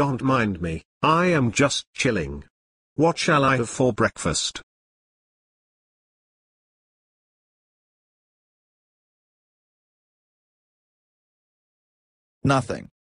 Don't mind me, I am just chilling. What shall I have for breakfast? Nothing.